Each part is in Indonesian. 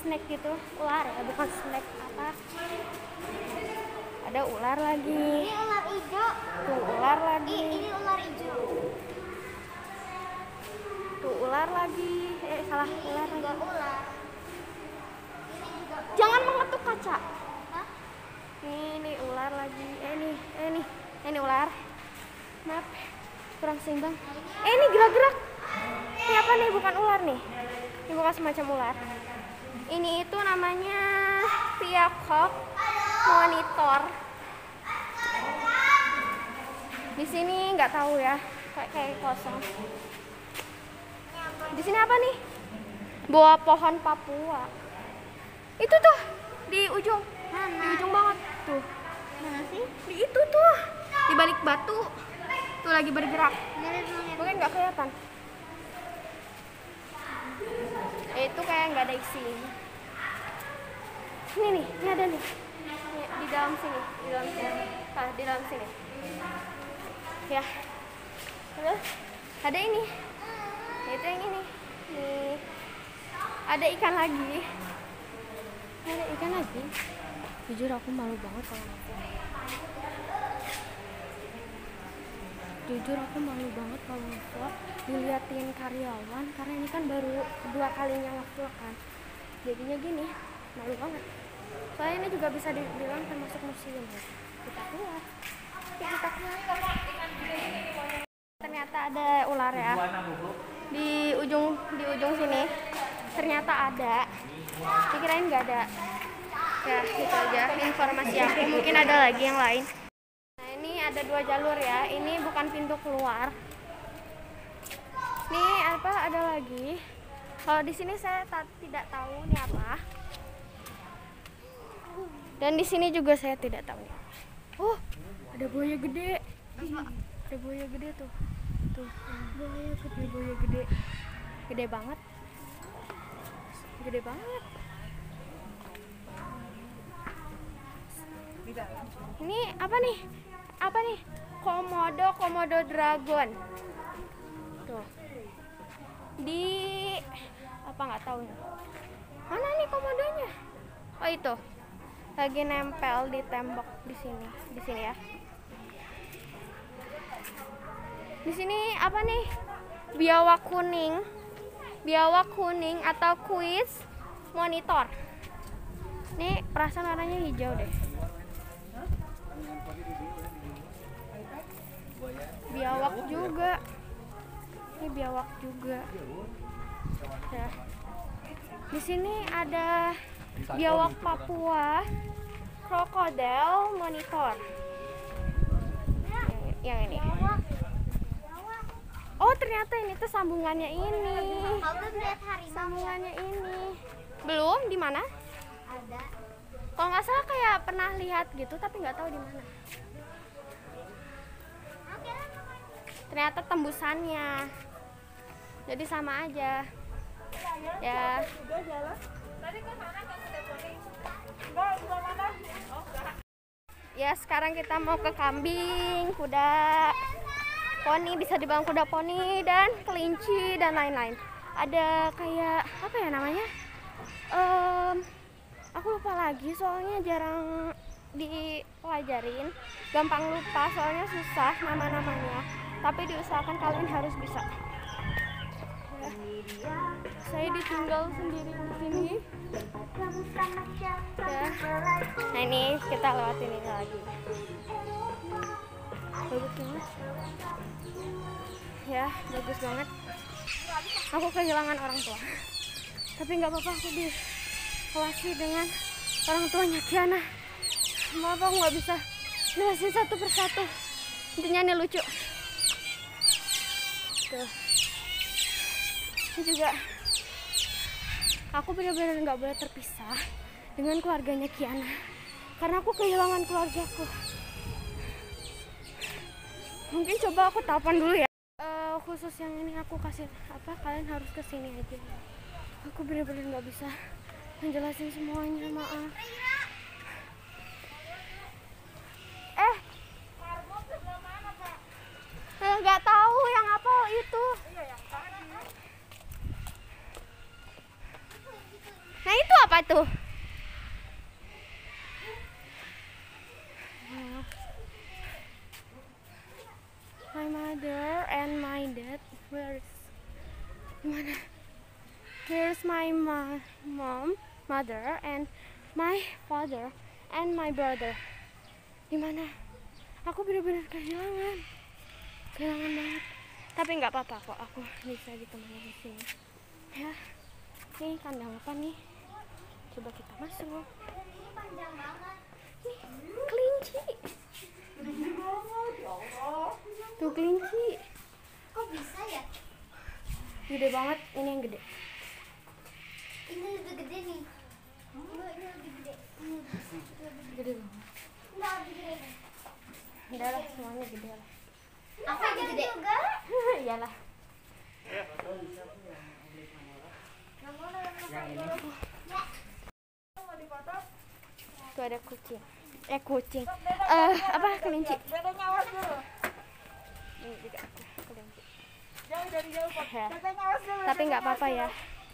snack-snack gitu. Ular ya, bukan snack apa. Ada ular lagi. Ini ular hijau. Tuh ular lagi. ini ular hijau. Tuh ular lagi. Eh, salah ular lagi. Juga ular. Jangan mengetuk kaca. Hah? Nih, nih ular lagi. Eh nih, eh nih. Eh nih ular. Maaf, kurang seimbang. Eh ini gerak-gerak. Ini apa nih? Bukan ular nih. Ini bukan semacam ular. Ini itu namanya peacock monitor. Di sini nggak tahu ya, kayak kayak kosong. Di sini apa nih? Buah pohon Papua. Itu tuh di ujung. Di ujung banget tuh. Mana sih? Di itu tuh. Di balik batu. Tuh lagi bergerak. Ya. Mungkin nggak kelihatan. Eh, itu kayak nggak ada isinya. Ini nih, ini ada nih. Di dalam sini, di dalam sini. Ah, di dalam sini. Ya. Terus ada ini. Itu yang ini. Nih. Ada ikan lagi. Ada ikan lagi. Jujur aku malu banget kalau ngevlog. Jujur aku malu banget kalau ngevlog diliatin karyawan karena ini kan baru kedua kalinya ngevlog kan. Jadinya gini, malu banget. Soalnya ini juga bisa dibilang termasuk museum ya. Kita keluar. Kita keluar. Ternyata ada ular ya. Di ujung di ujung sini ternyata ada. Dikirain nggak ada. Ya, itu aja informasi aku. Mungkin ada lagi yang lain. Nah, ini ada dua jalur ya. Ini bukan pintu keluar. Nih apa ada lagi? Kalau di sini saya tidak tahu ini apa. Dan di sini juga saya tidak tahu. Oh, ada buaya gede. Ada buaya gede tuh. Tuh, buaya gede, buaya gede. Gede banget. Gede banget. Ini apa nih? Apa nih? Komodo, komodo dragon. Tuh. Di apa nggak tahu nih. Mana nih komodonya? Oh itu. Lagi nempel di tembok di sini, di sini ya. Di sini apa nih? Biawak kuning. Biawak kuning atau quiz monitor. Nih perasaan warnanya hijau deh. biawak juga ini biawak juga ya di sini ada biawak Papua krokodil monitor. Yang, yang ini. Oh ternyata ini tuh sambungannya ini. Sambungannya ini. Belum di mana? Ada. kalau nggak salah kayak pernah lihat gitu tapi nggak tahu di mana. Ternyata tembusannya. Jadi sama aja. Ya ya sekarang kita mau ke kambing kuda poni bisa dibilang kuda poni dan kelinci dan lain-lain. Ada kayak apa ya namanya? Em, aku lupa lagi soalnya jarang dipelajarin. Gampang lupa soalnya susah nama-namanya. Tapi diusahakan kalian harus bisa. Saya ditinggal sendiri di sini. Ya. nah ini kita lewatin ini lagi. Bagus banget. Ya bagus banget. Aku kehilangan orang tua. Tapi nggak apa-apa aku diawasi dengan orang tuanya Kiana. Maaf aku nggak bisa jelasin satu persatu. Intinya ini lucu. Tuh ini juga. Aku benar-benar nggak boleh terpisah dengan keluarganya Kiana karena aku kehilangan keluargaku. Mungkin coba aku telepon dulu ya. Eh, khusus yang ini aku kasih apa kalian harus ke sini aja. Aku benar-benar nggak bisa menjelasin semuanya maaf eh Apa itu? My mother and my dad. Where is? Mana? Here's my ma- mom, mother, and my father and my brother. Di mana? Aku benar-benar kehilangan. Kehilangan banget. Tapi nggak apa-apa kok. Aku bisa ditemani di sini. Ya. Nih kandang apa nih? Coba kita masuk. Ini panjang banget. Nih, kelinci. Tuh kelinci. Kok bisa ya? Gede banget. Ini yang gede. Ini lebih gede nih. Gede. Gede lah, semuanya gede lah. Aku lebih gede. juga. Iyalah. Tuh ada kucing. Eh kucing. Eh apa kelinci? Beda nyawas dulu. Ini juga kelinci. Tapi nggak apa-apa ya.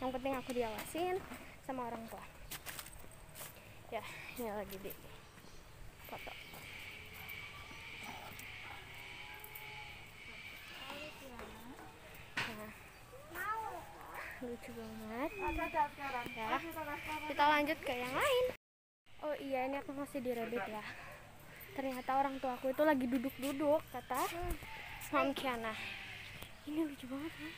Yang penting aku diawasin sama orang tua. Ya, ini lagi di foto. Nah, lucu banget. Ya. Kita lanjut ke yang lain. Oh iya, ini aku masih di Reddit ya. Ternyata orang tua aku itu lagi duduk-duduk, kata Mom Kiana. Ini lucu banget kan?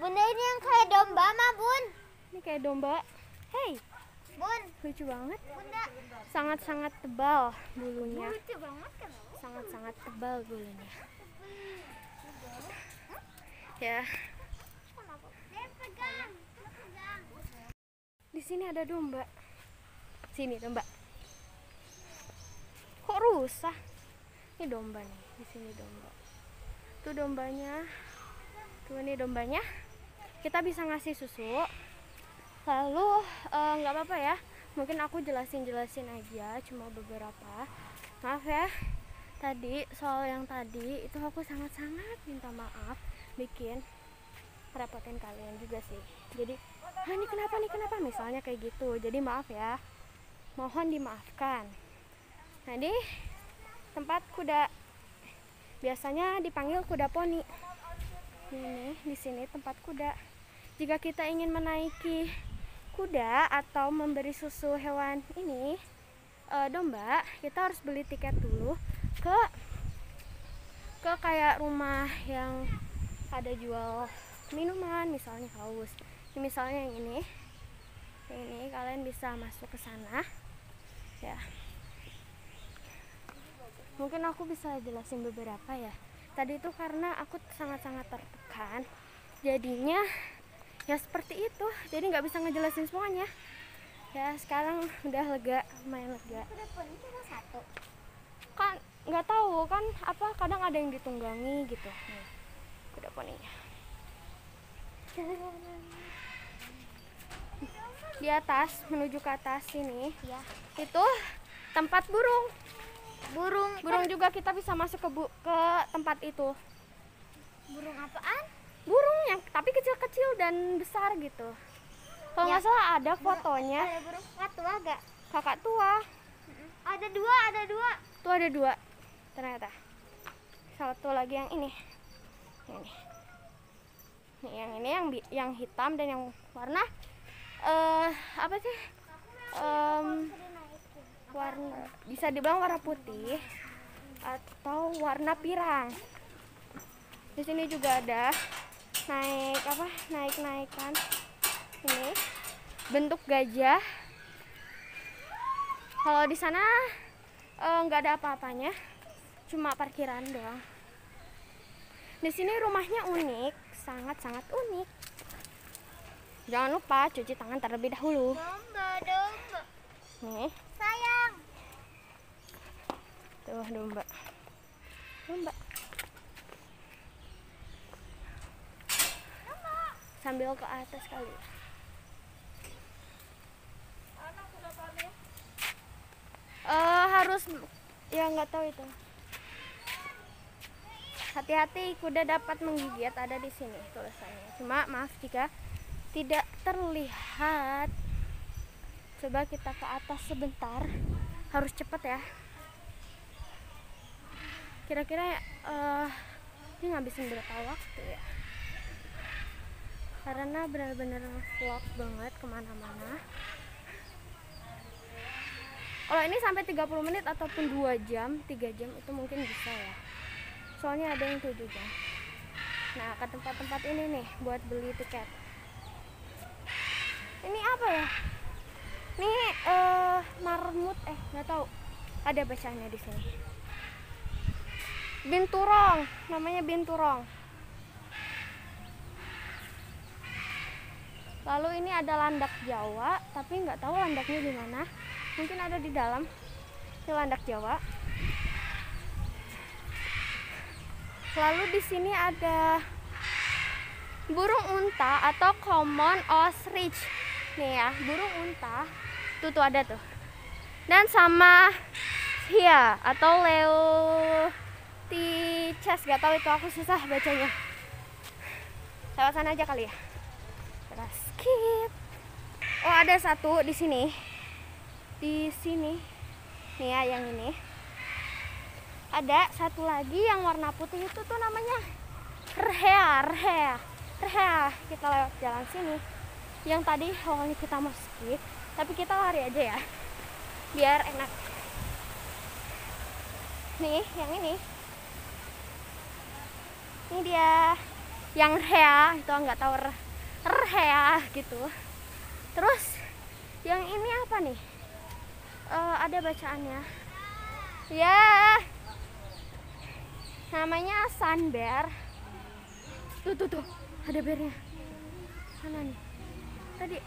Bunda ini yang kayak domba mah, Bun. Ini kayak domba. Hey, Bun, lucu banget. Bunda. Sangat-sangat tebal bulunya. Lucu banget kan? Sangat-sangat tebal bulunya. Ya, di sini ada domba. Sini domba. Kok rusak? Ini domba nih, di sini domba. Tuh dombanya. Tuh ini dombanya. Kita bisa ngasih susu. Lalu eh, nggak apa-apa ya. Mungkin aku jelasin-jelasin aja, cuma beberapa. Maaf ya. Tadi soal yang tadi itu aku sangat-sangat minta maaf bikin repotin kalian juga sih. Jadi, ah ini kenapa nih kenapa misalnya kayak gitu. Jadi maaf ya. Mohon dimaafkan. Nah, di tempat kuda biasanya dipanggil kuda poni. Ini di sini tempat kuda. Jika kita ingin menaiki kuda atau memberi susu hewan ini eh, domba, kita harus beli tiket dulu ke ke kayak rumah yang ada jual minuman, misalnya haus. Misalnya yang ini. Ini kalian bisa masuk ke sana. Ya. Mungkin aku bisa jelasin beberapa ya. Tadi itu karena aku sangat-sangat tertekan. Jadinya ya seperti itu. Jadi nggak bisa ngejelasin semuanya. Ya sekarang udah lega, lumayan lega. Cuma satu. Kan nggak tahu kan apa kadang ada yang ditunggangi gitu. Nih, kuda poninya. Di atas menuju ke atas sini Ya. itu tempat burung. Burung Burung juga kita bisa masuk ke bu- ke tempat itu. burung apaan? Burung yang tapi kecil-kecil dan besar gitu. Kalau Ya. nggak salah ada fotonya Ada burung kakak tua gak? kakak tua. Ada dua, ada dua. Tuh ada dua ternyata. Satu lagi yang ini. Ini. Nih, yang ini yang yang hitam dan yang warna eh apa sih? Em, warna bisa dibilang warna putih atau warna pirang. Di sini juga ada naik apa? Naik-naikan. Ini bentuk gajah. Kalau di sana eh, nggak ada apa-apanya, cuma parkiran doang. Di sini rumahnya unik, sangat-sangat unik. Jangan lupa cuci tangan terlebih dahulu. Domba, domba. Nih, Sayang. tuh domba. Domba. Sambil ke atas kali. Eh harus ya nggak tahu itu. Hati-hati kuda dapat menggigit ada di sini tulisannya. Cuma maaf jika tidak terlihat coba kita ke atas sebentar harus cepat ya kira-kira eh ini ngabisin berapa waktu ya karena benar-benar vlog banget ke mana-mana. Kalau ini sampai 30 menit ataupun 2 jam 3 jam itu mungkin bisa ya. Soalnya ada yang 7 jam. Nah ke tempat-tempat ini nih buat beli tiket. Ini apa ya? Ini eh marmut eh nggak tahu. Ada bacanya di sini. Binturong namanya binturong lalu ini ada landak Jawa tapi nggak tahu landaknya di mana. Mungkin ada di dalam. Ini landak Jawa. Lalu di sini ada burung unta atau common ostrich. Nih ya burung unta. Tuh tuh ada tuh. Dan sama hia atau leo chess gak tahu itu aku susah bacanya. Lewat sana aja kali ya. Terus skip oh ada satu di sini. Di sini. Nih ya yang ini. Ada satu lagi yang warna putih itu tuh namanya rhea rhea rhea. Kita lewat jalan sini. Yang tadi awalnya kita mau skip tapi kita lari aja ya. Biar enak. Nih yang ini. Ini dia. Yang rhea itu nggak tahu rhea gitu. Terus yang ini apa nih? Eh, ada bacaannya. Ya. Namanya sunbear. Tuh tuh tuh. Ada bearnya. Mana nih? Tadi.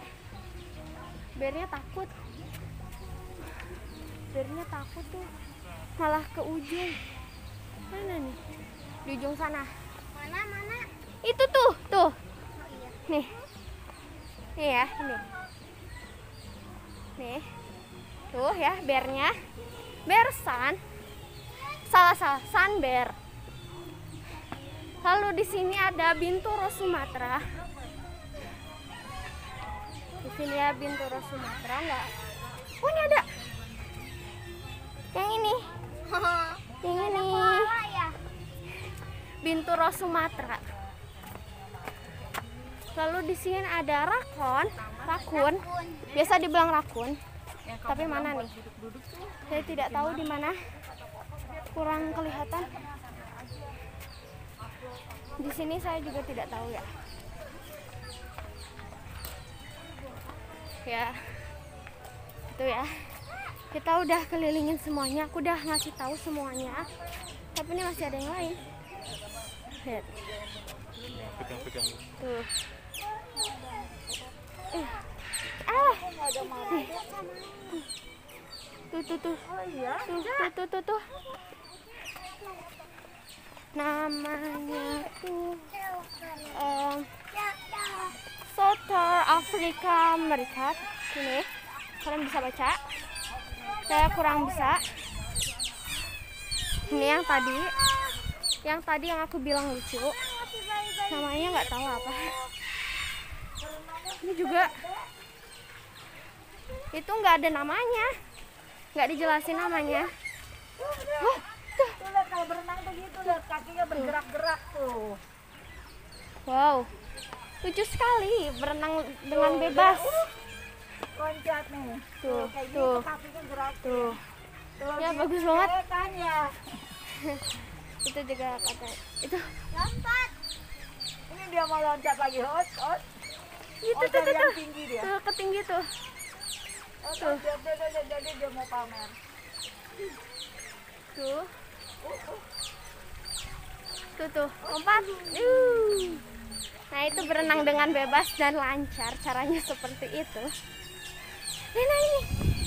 Bearnya takut. Bearnya takut tuh. Malah ke ujung. Mana nih? Di ujung sana. Mana mana? itu tuh tuh Oh iya. nih nih ya ini. Nih. Tuh ya bearnya bear sun salah salah. Sun bear lalu di sini ada binturo sumatera di sini ya binturo sumatera enggak? Oh ini ada. Yang ini. Yang ini. Ya? Binturo Sumatera. Lalu di sini ada rakon, rakun. Biasa dibilang rakun. Tapi mana nih? Saya tidak tahu di mana. Kurang kelihatan. Di sini saya juga tidak tahu ya. Ya. Itu ya. Kita udah kelilingin semuanya. Aku udah ngasih tahu semuanya. Tapi ini masih ada yang lain. Lihat. pegang-pegang Tuh. Eh. Eh. Tuh tuh tuh. Oh iya. Tuh tuh tuh tuh tuh. Namanya tuh em, Southern Africa Mericat. Ini kalian bisa baca. Saya kurang bisa. Ini yang tadi. Yang tadi yang aku bilang lucu. Namanya nggak tahu apa. Ini juga itu nggak ada namanya, nggak dijelasin namanya. Oh, tuh. Tuh lihat kalau berenang tuh gitu lihat kakinya bergerak-gerak tuh. Wow, lucu sekali berenang dengan bebas. Loncat nih. Tuh, gitu tuh, kakinya gerak. tuh. Tuh, Ya, gitu. bagus banget. Kan ya. Itu juga kata itu. Lompat. Ini dia mau loncat lagi. Hot, hot. Itu Oh, tuh tuh tuh. tinggi dia. Tuh ketinggi tuh. Tuh. Dia, dia, mau pamer. Tuh. Tuh tuh, lompat. Nah, itu berenang dengan bebas dan lancar. Caranya seperti itu. Nah, nah ini.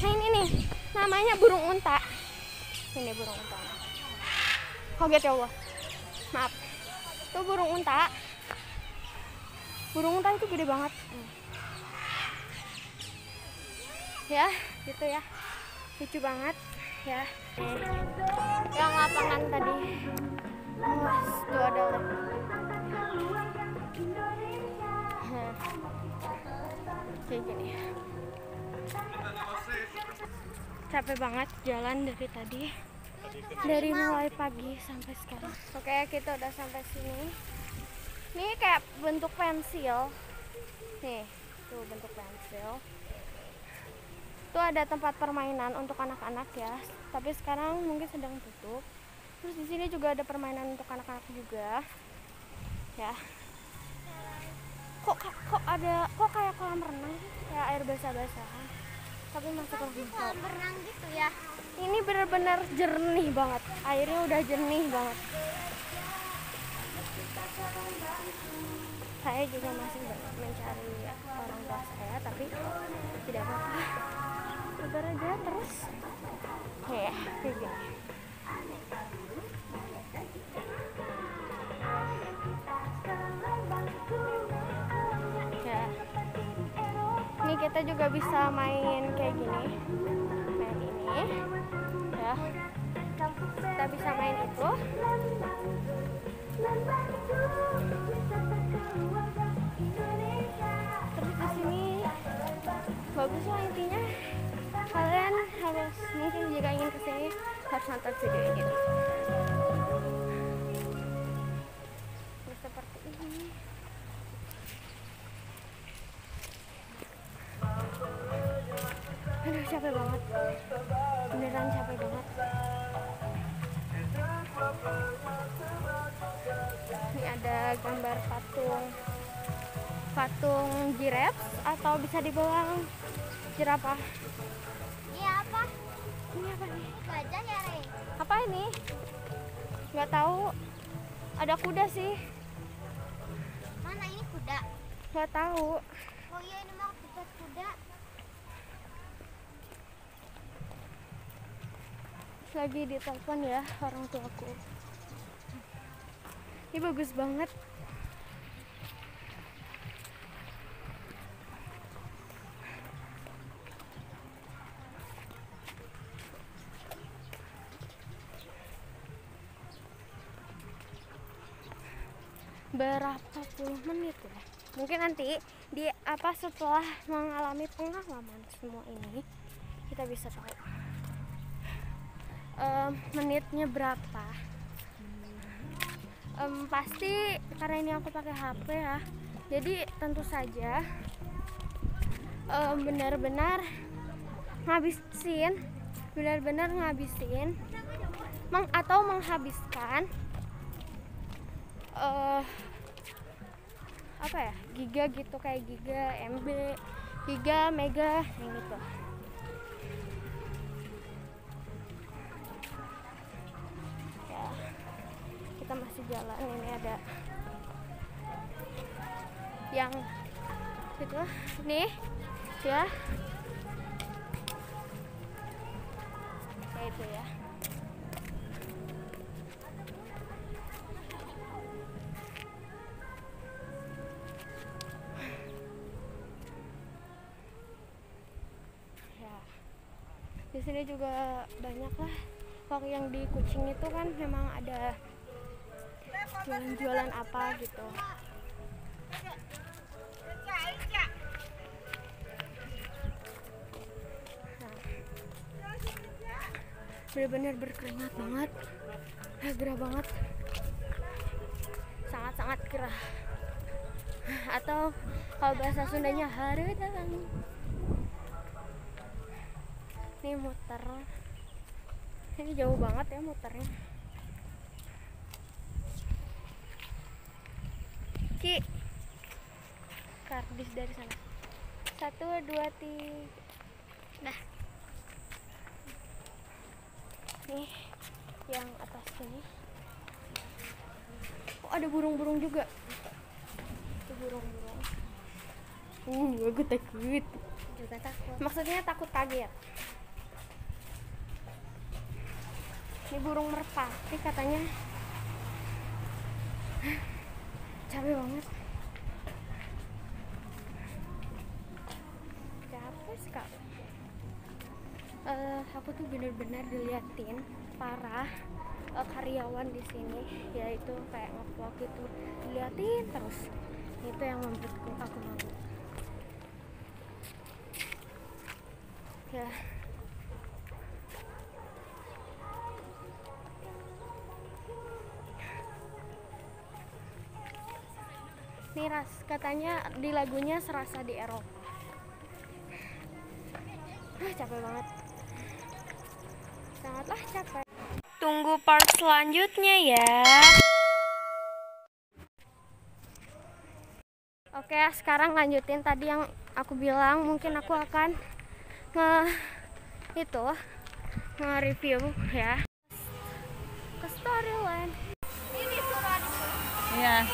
Nah, ini nih. Namanya burung unta. Ini burung unta. Kaget ya Allah. Maaf. Itu burung unta. Burung unta itu gede banget. Hmm. Ya, gitu ya. Lucu banget ya. Yang lapangan tadi. Luas tuh ada. Hah. kayak gini capek banget jalan dari tadi dari mulai pagi sampai sekarang oke kita udah sampai sini ini kayak bentuk pensil nih tuh bentuk pensil itu ada tempat permainan untuk anak-anak ya. Tapi sekarang mungkin sedang tutup. Terus di sini juga ada permainan untuk anak-anak juga. Ya. Kok kok ada kok kayak kolam renang? Kayak air basah-basahan tapi masuk kolam renang berenang gitu ya. ini benar-benar jernih banget. Airnya udah jernih banget. Saya juga masih mencari orang tua saya tapi tidak apa-apa sabar aja terus. Ya kayak gini. Ini kita juga bisa main kayak gini. Main ini. Ya. Kita bisa main itu. Terus di sini bagus lah intinya harus mungkin jika ingin ke sini harus nonton video ini. Seperti ini. Capek banget. Beneran capek banget. Ini ada gambar patung. Patung giraffes atau bisa dibilang jerapah nggak tahu. Ada kuda sih. Mana ini kuda? nggak tahu. Oh iya ini mah tempat kuda. lagi ditelepon ya orang tuaku. Ini bagus banget berapa puluh menit ya? Mungkin nanti di apa setelah mengalami pengalaman semua ini kita bisa tahu Em, menitnya berapa? Em, pasti karena ini aku pakai HP ya jadi tentu saja em, benar-benar ngabisin benar-benar ngabisin meng- atau menghabiskan eh apa ya giga gitu kayak giga MB giga mega yang gitu. Ya kita masih jalan ini ada yang gitu. Nih ya. Kayak itu ya sini juga banyak lah. Kalau yang di kucing itu kan memang ada jualan-jualan apa gitu. Nah, bener-bener berkeringat banget. Gerah banget. Sangat-sangat gerah atau kalau bahasa Sundanya haredang ini muter. Ini jauh banget ya muternya. Ki. Kardis dari sana. Satu dua tiga. Nah. Nih yang atas sini. Oh ada burung-burung juga. Itu burung-burung. Uh aku takut Juga takut. maksudnya takut kaget ini burung merpati katanya. Capek banget. Capek sekali. Eh, aku tuh bener-bener diliatin para eh, karyawan di sini yaitu kayak ngevlog gitu. Diliatin terus. Itu yang membuatku aku malu ini ras katanya di lagunya serasa di Eropa. Ah capek banget. Sangatlah capek. Tunggu part selanjutnya ya. Oke sekarang lanjutin tadi yang aku bilang. Mungkin aku akan nge itu nge-review ya. Ke Storyland Iya.